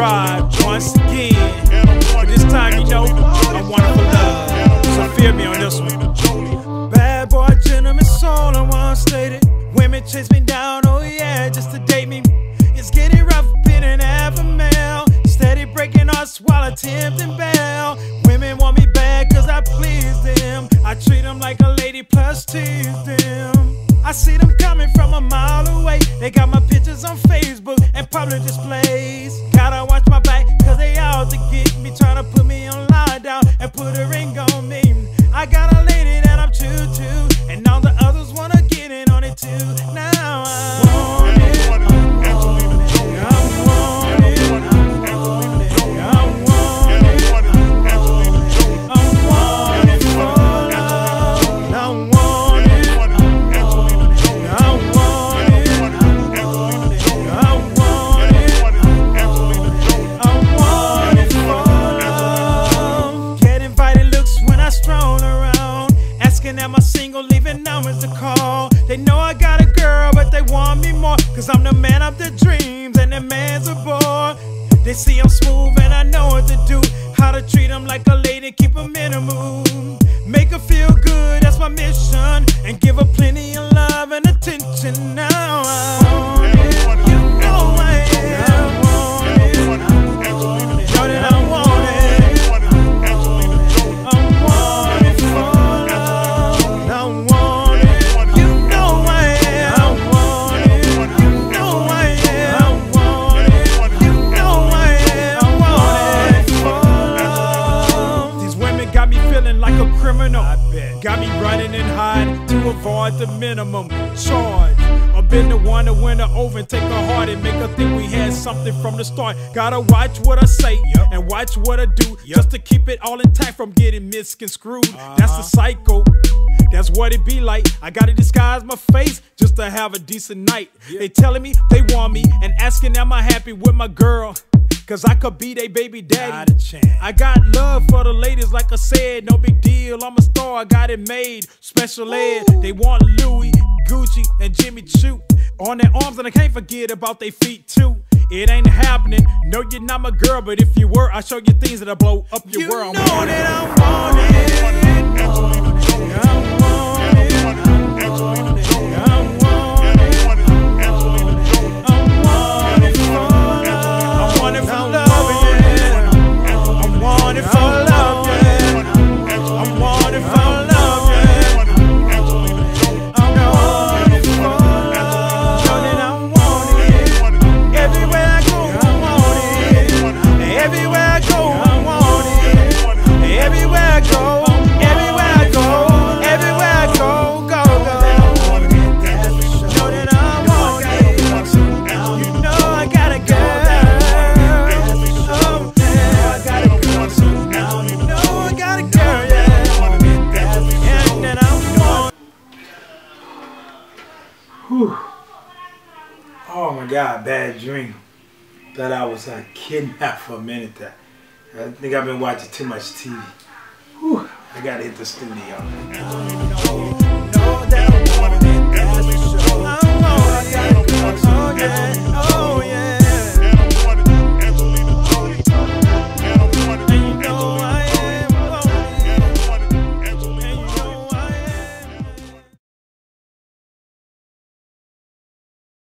drive once again. But this time, you know, I want it for love. So feel me on this one. Bad boy, gentleman, soul, I want stated. Women chase me down, oh yeah, just to date me. It's getting rough, been an alpha male. Steady breaking hearts while attempting bail. Women want me back cause I please them. I treat them like a lady plus tease them. I see them coming from a mile away. They got my pictures on Facebook and public displays. On and put a ring on me. I got a lady that I'm true to, and all the others wanna get in on it too. Now I the dreams, and their man's a boy. They see I'm smooth, and I know what to do. How to treat them like a lady, keep them in a mood. Make her feel good, that's my mission. And give her plenty of love and attention. Now me feeling like a criminal. I bet. Got me running and hiding to avoid the minimum charge. I've been the one to win her over and take her heart and make her think we had something from the start. Gotta watch what I say and watch what I do just to keep it all intact from getting missed and screwed. That's the cycle. That's what it be like. I gotta disguise my face just to have a decent night. They telling me they want me and asking am I happy with my girl. Cause I could be they baby daddy. I got love for the ladies, like I said, no big deal. I'm a star, I got it made. Special ed, they want Louis, Gucci, and Jimmy Choo on their arms, and I can't forget about their feet too. It ain't happening. No, you're not my girl, but if you were, I'll show you things that'll blow up your You world. know that Oh my God, bad dream. Thought I was uh, kidnapped for a minute there. I think I've been watching too much TV. Whew, I gotta hit the studio.